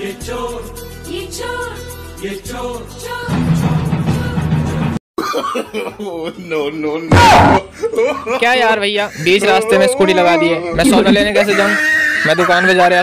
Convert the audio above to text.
ये चोर। ये चोर। ये चोर। चोर। नो नो नो क्या यार भैया बीच रास्ते में स्कूटी लगा दी है। मैं सोना लेने कैसे जाऊँ? मैं दुकान पे जा रहा